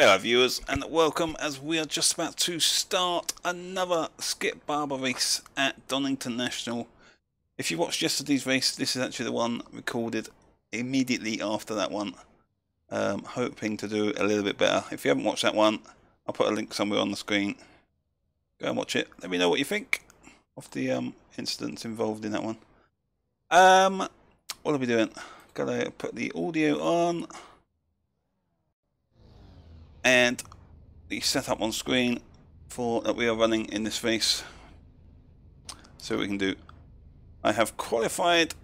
Hello viewers and welcome as we are just about to start another Skip Barber race at Donington National. If you watched yesterday's race, this is actually the one recorded immediately after that one. Um, hoping to do a little bit better. If you haven't watched that one, I'll put a link somewhere on the screen. Go and watch it. Let me know what you think of the um, incidents involved in that one. Um, what are we doing? Gotta put the audio on and the setup on screen for that we are running in this race. So we can do. I have qualified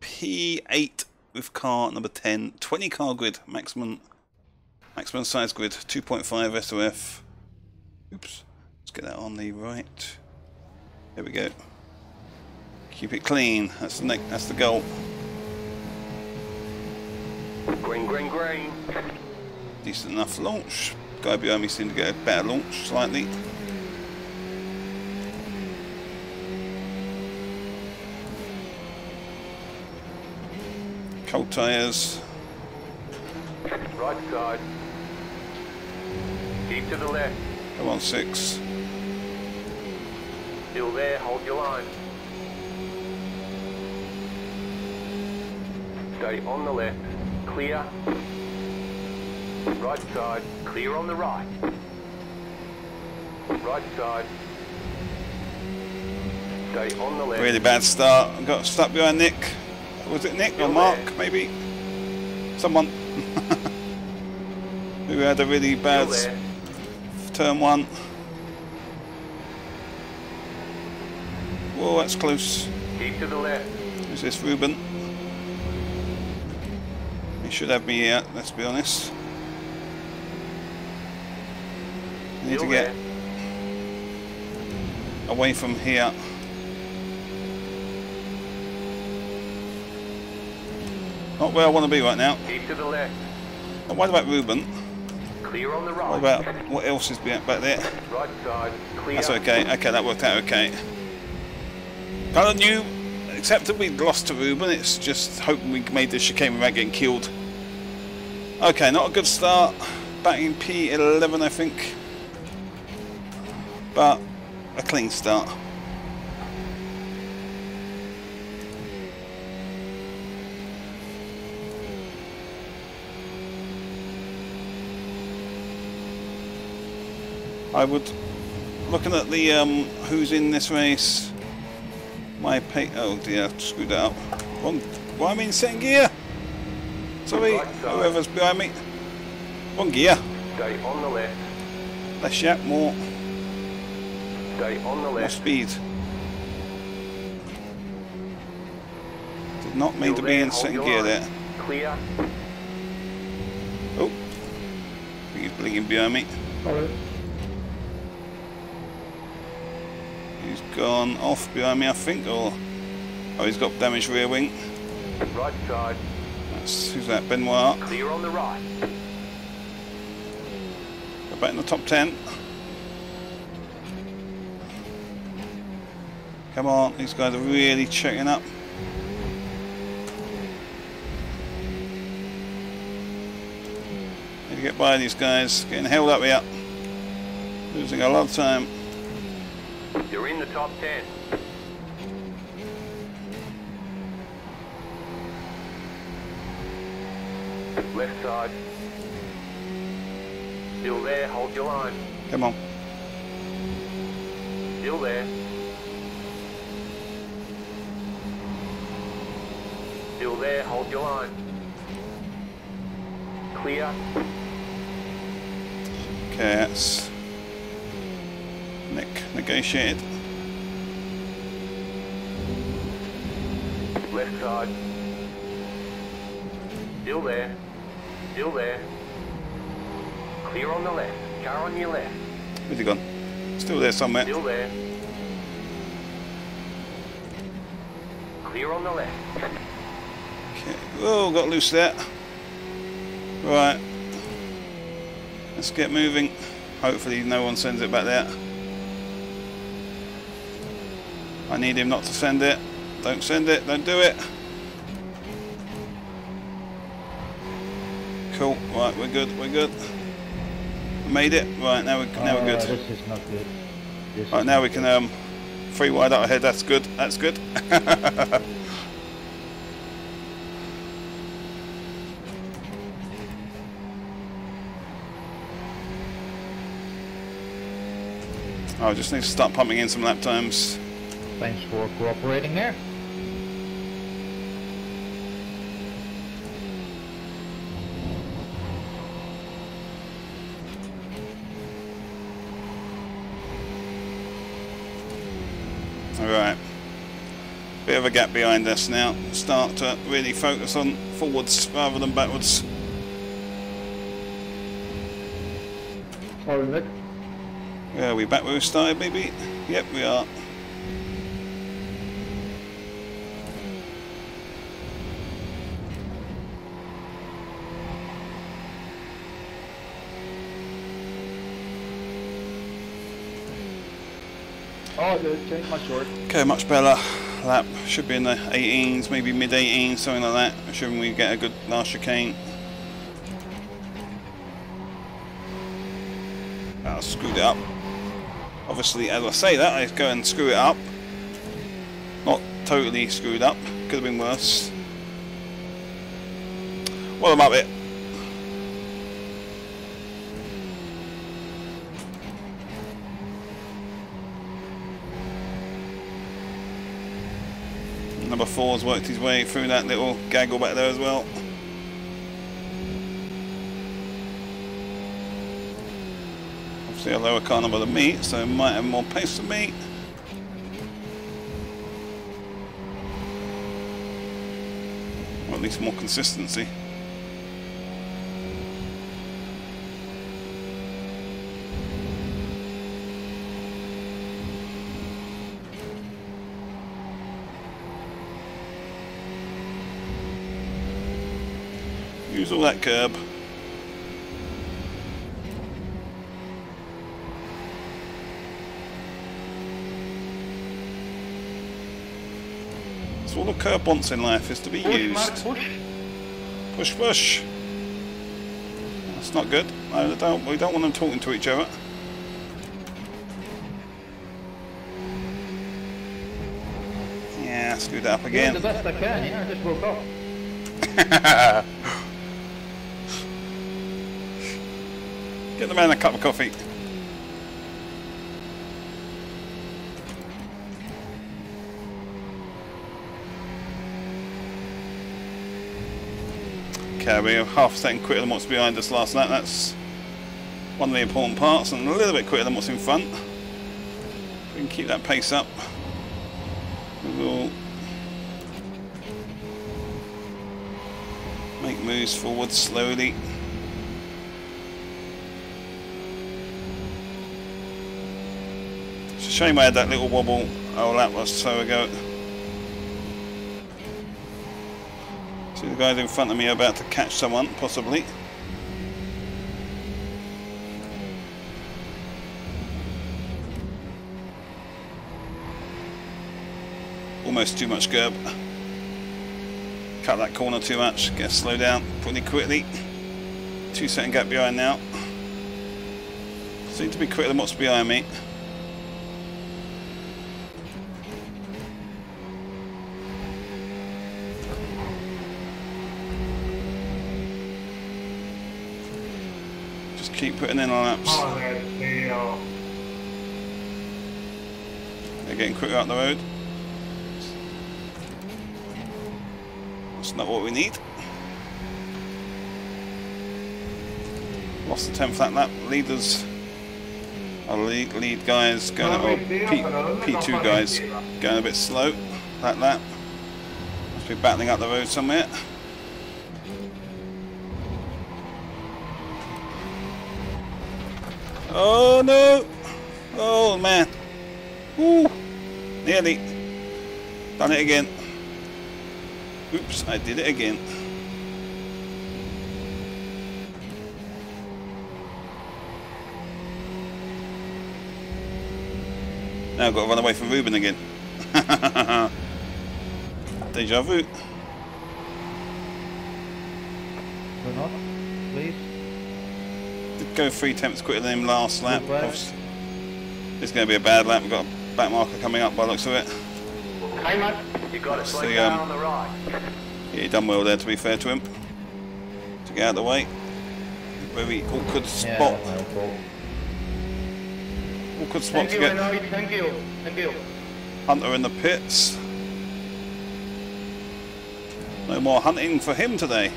P8 with car number 10, 20 car grid, maximum maximum size grid, 2.5 SOF. Oops, let's get that on the right. There we go. Keep it clean. That's the. That's the goal. Green, green, green. Decent enough launch. Guy behind me seemed to get a better launch slightly. Cold tyres. Right side. Keep to the left. Come on, six. Still there, hold your line. Stay on the left. Clear. Right side. Clear on the right. Right side. Stay on the left. Really bad start. Got stuck behind Nick. Was it Nick or Mark? there. Maybe. Someone. Who had a really bad turn one. Whoa, that's close. Keep to the left. Who's this, Ruben? He should have me here, let's be honest. I need to get away from here. Not where I want to be right now. Keep to the left. And what about Ruben? Clear on the right. What about what else is back there? Right side. Clear. That's okay. Okay, that worked out okay. Kind of Except that we lost to Ruben. It's just hoping we made the chicane without getting killed. Okay, not a good start. Back in P11, I think. But a clean start. I would looking at the um, who's in this race. My pay. Oh dear, screwed that up. Wrong. Why am I in second gear? Sorry, Right whoever's behind me. Wrong gear. Stay on the left. Less yap, more, Stay on the more left. speed. Did not mean to Still be there, in second gear line. there. Clear. Oh, he's blinking behind me. He's gone off behind me, I think, or oh, he's got damaged rear wing. Right side. That's, who's that? Benoit. Clear on the right. Go back in the top 10. Come on, these guys are really checking up. Need to get by these guys. Getting held up here. Losing a lot of time. You're in the top 10. Left side. Still there, hold your line. Come on. Still there. Still there, hold your line. Clear. Okay, that's Nick negotiated. Left side. Still there. Still there. Clear on the left. Car on your left. Where's he gone? Still there somewhere. Still there. Clear on the left. Okay. Oh, got loose there. Right. Let's get moving. Hopefully no one sends it back there. I need him not to send it. Don't send it, don't do it. Cool, right, we're good, we're good. Made it. Right now we now we're Oh, good. This is not good. This Right now we can um free wide out ahead. That's good. That's good. I just need to start pumping in some lap times. Thanks for cooperating there. Alright. Bit of a gap behind us now. Start to really focus on forwards rather than backwards. Sorry, Nick. Are we back where we started maybe? Yep, we are. Oh, good. My short. Okay, much better lap. Should be in the 18s, maybe mid 18s, something like that. Assuming we get a good last chicane. I screwed it up. Obviously, as I say that, I go and screw it up. Not totally screwed up. Could have been worse. Well, I'm up it. Number four's worked his way through that little gaggle back there as well. Obviously a lower car number than me, so might have more pace of meat. Or at least more consistency. Use all that curb. All the curb wants in life is to be Push, used. Mark, push. Push, push. That's not good. I don't. We don't want them talking to each other. Yeah, screwed that up Doing again. the best I can, yeah. I just woke up. Get the man a cup of coffee. Okay, we're half a second quicker than what's behind us last lap. That's one of the important parts, and a little bit quicker than what's in front. We can keep that pace up, we will make moves forward slowly. It's a shame I had that little wobble. Oh, that was so ago. The guys in front of me are about to catch someone, possibly. Almost too much curb. Cut that corner too much. Get slow down pretty quickly. Two second gap behind now. Seem to be quicker than what's behind me. Keep putting in on laps. They're getting quicker out the road. That's not what we need. Lost the 10th that lap. Leaders, our lead, lead guys going, or P, P2 guys going a bit slow. That lap. Must be battling up the road somewhere. Oh no! Oh man! Woo! Nearly. Done it again. Oops, I did it again. Now I've got to run away from Ruben again. Deja vu. Turn on, please. Go three tenths quicker than him last lap. Good lap. It's going to be a bad lap. We've got a back marker coming up by the looks of it. Hi, Matt. You got to That's the, um, on the right. Yeah, he done well there, to be fair to him. To get out of the way. Very awkward spot. Yeah. Awkward spot Thank to you, get Benoit. Thank you. Thank you. Hunter in the pits. No more hunting for him today.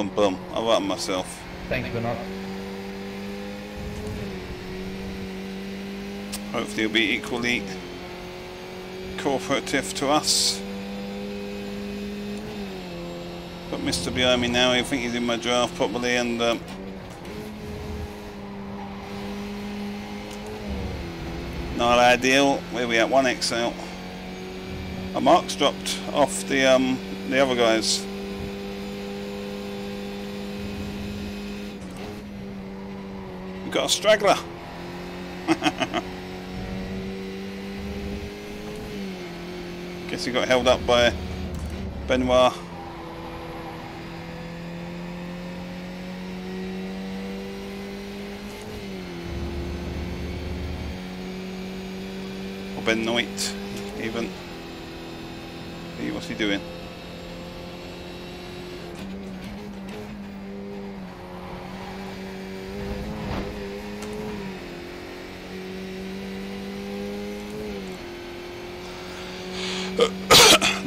Bum bum. I'll run myself. Thanks, Bernard. Hopefully he'll be equally cooperative to us. Got Mr. behind me now, I think he's in my draft properly and um, not ideal. Where we at? One X out. A mark's dropped off the um the other guys. We've got a straggler. Guess he got held up by Benoit. Or Benoit, even. Hey, what's he doing?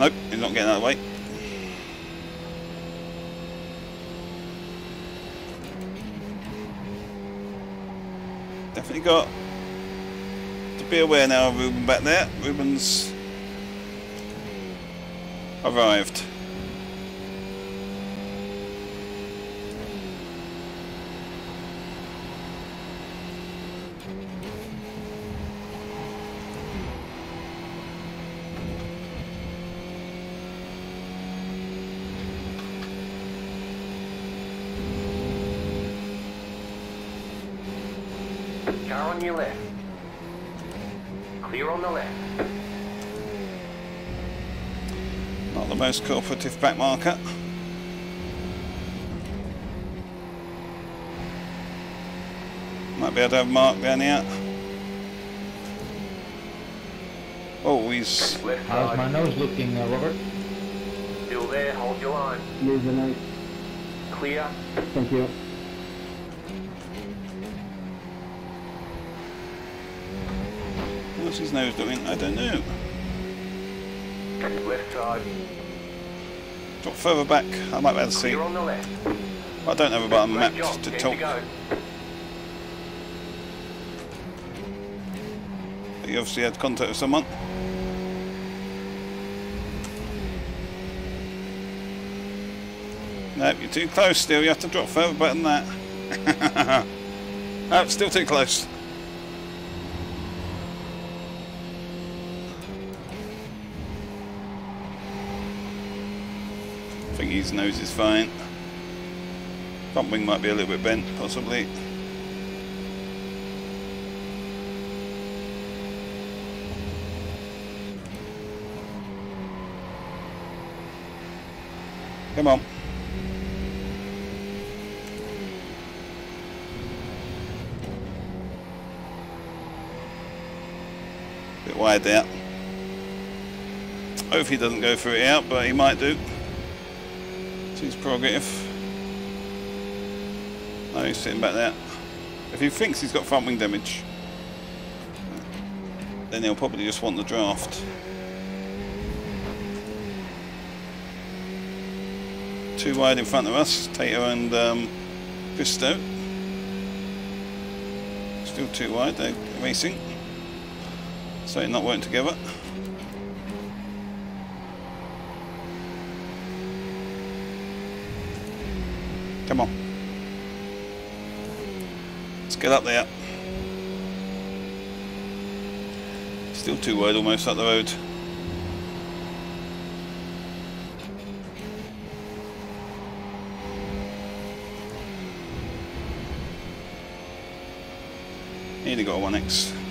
nope, he's not getting out of the way. Definitely got aware now Ruben back there. Ruben's arrived. Car on your left. Clear on the left. Not cooperative back marker. Might be able to have Mark down here. Oh, he's Left How's my nose looking, uh, Robert? Still there. Hold your line. Leave the night. Clear. Thank you. what's his nose doing? I don't know. Left side. Drop further back. I might be able to see. Clear on the left. I don't have a button mapped to talk. You obviously had contact with someone. Nope, you're too close still. You have to drop further back than that. oh, still too close. His nose is fine. Front wing might be a little bit bent, possibly. Come on. Bit wide there. Hopefully he doesn't go through it out, but he might do. His prerogative. No, he's sitting back there. If he thinks he's got front wing damage, then he'll probably just want the draft. Too wide in front of us, Tato and um, Christo. Still too wide, they're racing. So not working together. Come on. Let's get up there. Still too wide almost up the road. Nearly got a 1x.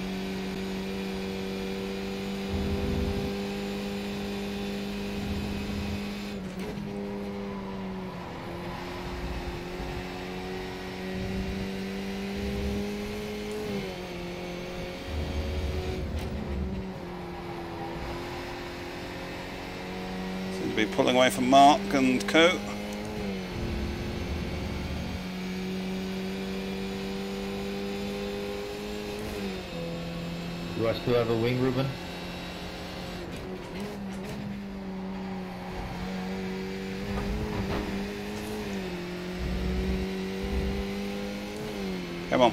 be pulling away from Mark and Co. Do I still have a wing, Ruben? Come on.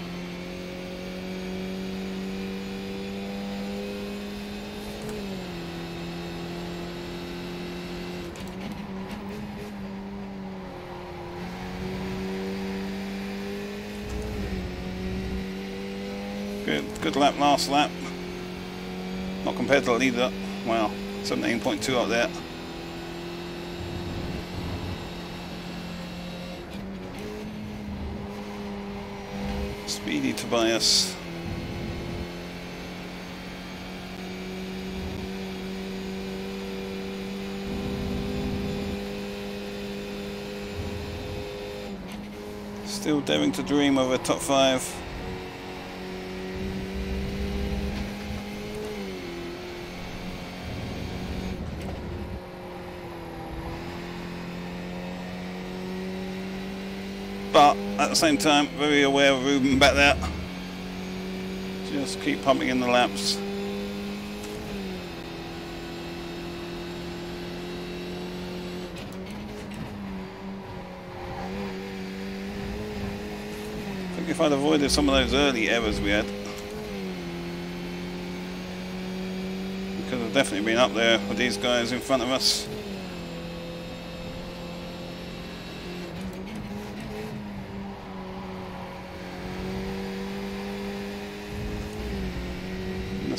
Good, lap last lap. Not compared to the leader. Wow, 17.2 up there. Speedy Tobias. Still daring to dream of a top five. But at the same time, very aware of Ruben back there. Just keep pumping in the laps. I think if I'd avoided some of those early errors we had, we could have definitely been up there with these guys in front of us.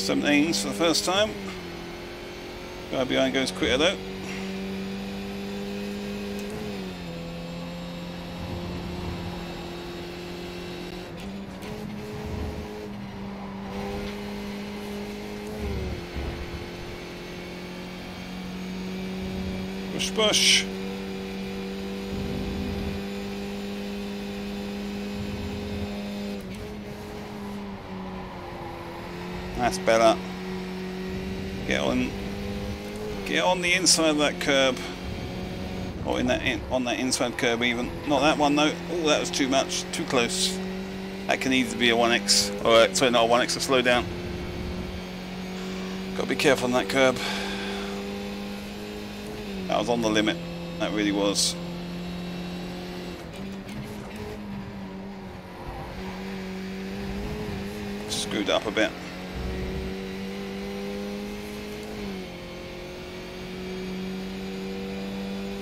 In the 17s for the first time. Guy behind goes quicker though. Push, push. That's better. Get on, get on the inside of that curb, or in that in, on that inside curb even. Not that one though. Oh, that was too much, too close. That can either be a 1x, or uh, sorry, not a 1x to slow down. Got to be careful on that curb. That was on the limit. That really was. Screwed up a bit.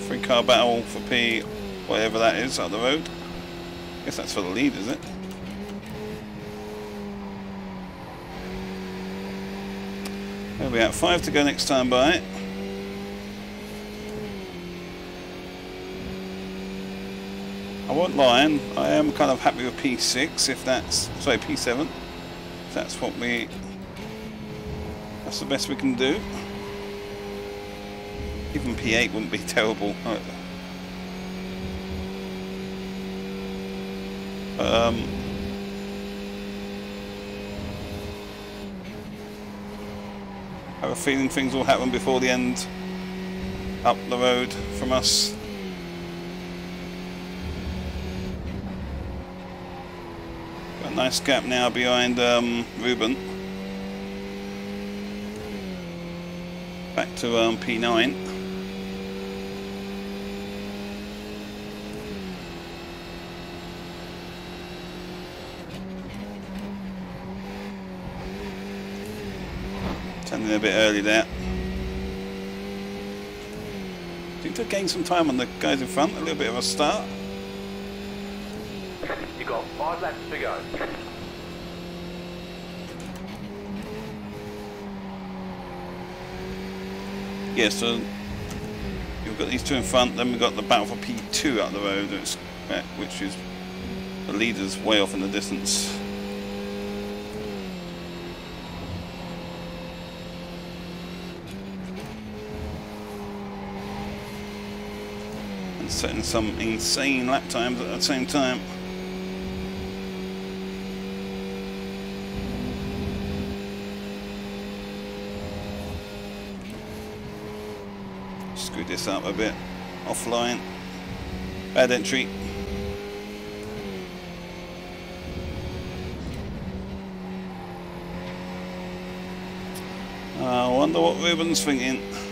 Three car battle for P, whatever that is, up the road. I Guess that's for the lead, is it? There we are, five to go next time by. I won't lie, I am kind of happy with P6 if that's, sorry, P7. If that's what we, that's the best we can do. Even P8 wouldn't be terrible. Um, I have a feeling things will happen before the end up the road from us. Got a nice gap now behind um, Ruben. Back to um, P9. A bit early there. Seem to gain some time on the guys in front, a little bit of a start. You got five laps to go. Yeah, so you've got these two in front, then we've got the battle for P2 out the road, which is the leader's way off in the distance. Setting some insane lap times at the same time. Screw this up a bit. Offline. Bad entry. I wonder what Ruben's thinking.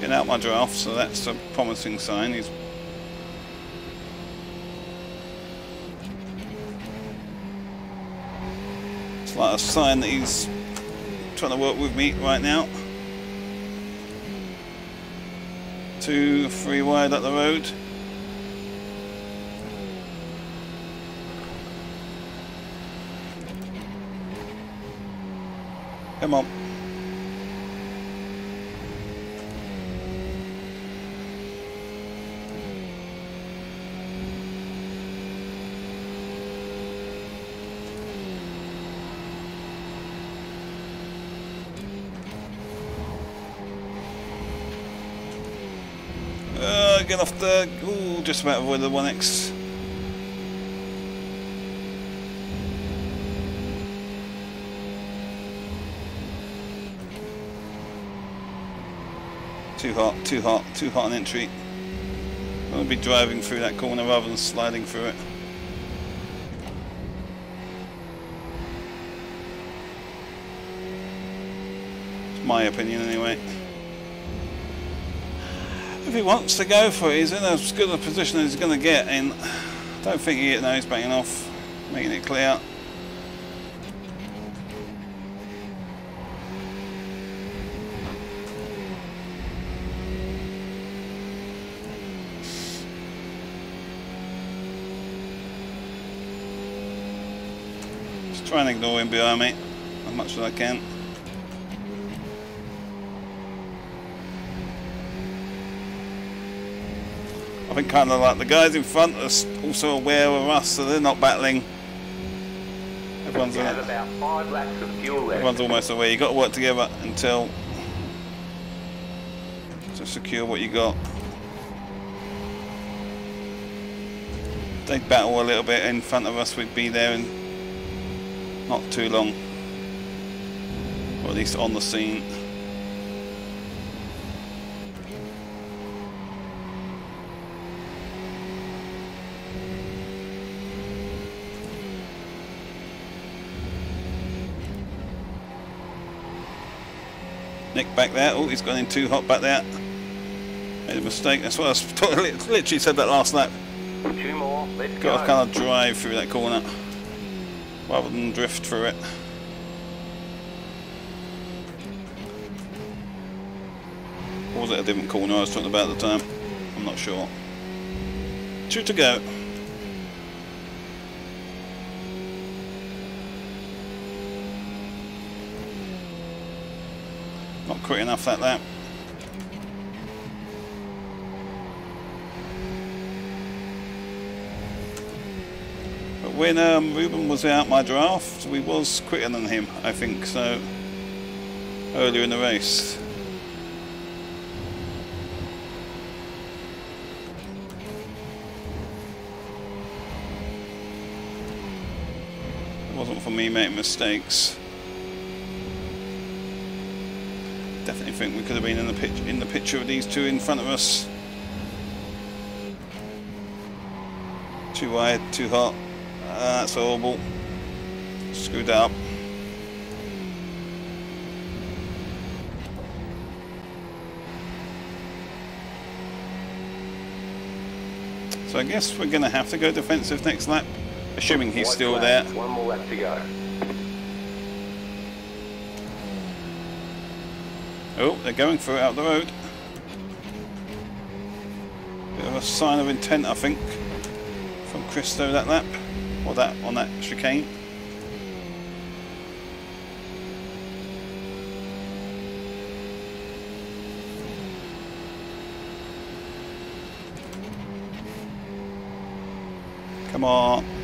Getting out my draft, so that's a promising sign. He's It's like a sign that he's trying to work with me right now. Two, three wide up the road. Come on. Uh, get off the... Ooh, just about avoid the 1x. Too hot, too hot, too hot an entry. I'm going to be driving through that corner rather than sliding through it. It's my opinion anyway. If he wants to go for it, he's in as good a position as he's going to get in. I don't think he knows backing off, making it clear. Just try and ignore him behind me as much as I can. I think kind of like the guys in front are also aware of us, so they're not battling. Everyone's in have about five laps of fuel left. Everyone's almost aware. You've got to work together until to secure what you got. If They battle a little bit in front of us. We'd be there in not too long, or at least on the scene. Nick back there. Oh, he's gone in too hot back there. Made a mistake. That's what I was literally said that last lap. Two more. Let's Got to kind of drive through that corner rather than drift through it. Or was it a different corner I was talking about at the time? I'm not sure. Two to go. Quick enough like that. But when um, Ruben was out my draft, we was quicker than him, I think, so earlier in the race. It wasn't for me making mistakes. Definitely think we could have been in the pitch in the picture of these two in front of us. Too wide, too hot. Ah, that's horrible. Screwed up. So I guess we're going to have to go defensive next lap, assuming he's still there. One more lap to go. Oh, they're going for it out the road. Bit of a sign of intent, I think, from Christo that lap, or that on that chicane. Come on.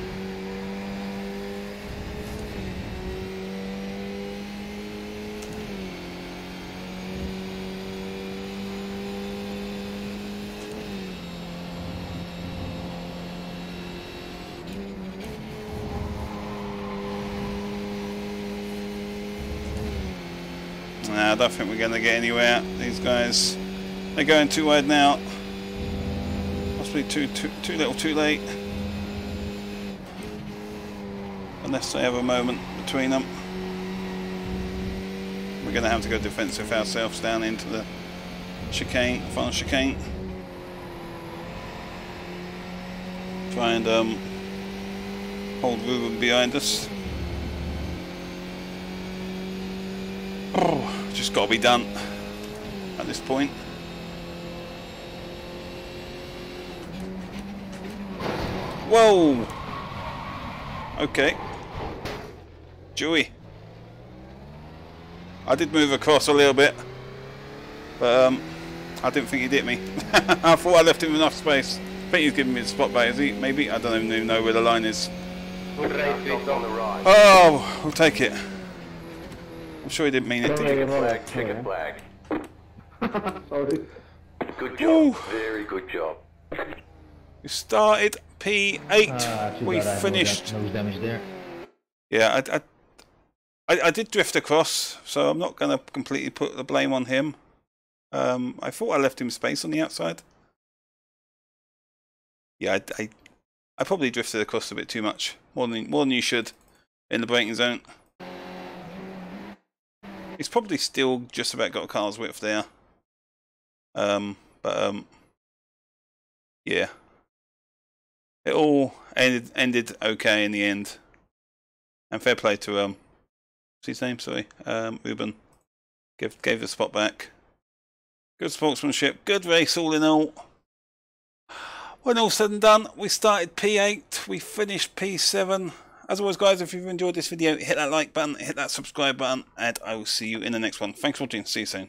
I don't think we're going to get anywhere. These guys, they're going too wide now. Possibly too, too, too little too late. Unless they have a moment between them. We're going to have to go defensive ourselves down into the chicane, final chicane. Try and um, hold Ruben behind us. Just got to be done at this point. Whoa! Okay. Joey. I did move across a little bit, but um, I didn't think he'd hit me. I thought I left him enough space. I think he's giving me the spot back, is he? Maybe? I don't even know where the line is. Good right, Stop on the Victor. right. Oh, we'll take it. I'm sure he didn't mean it, Don't did make he? it more Flag, like chicken flag. Sorry. Good Ooh. job. Very good job. We started P8. Ah, too we bad I had no finished. da- there. Yeah, I, I, I, I did drift across, so I'm not going to completely put the blame on him. Um, I thought I left him space on the outside. Yeah, I, I, I probably drifted across a bit too much, more than more than you should, in the braking zone. He's probably still just about got a car's width there. Um, but um, yeah, it all ended ended okay in the end. And fair play to um, what's his name? Sorry, um, Ruben. Give gave the spot back. Good sportsmanship. Good race all in all. When all said and done, we started P8. We finished P7. As always, guys, if you've enjoyed this video, hit that like button, hit that subscribe button, and I will see you in the next one. Thanks for watching. See you soon.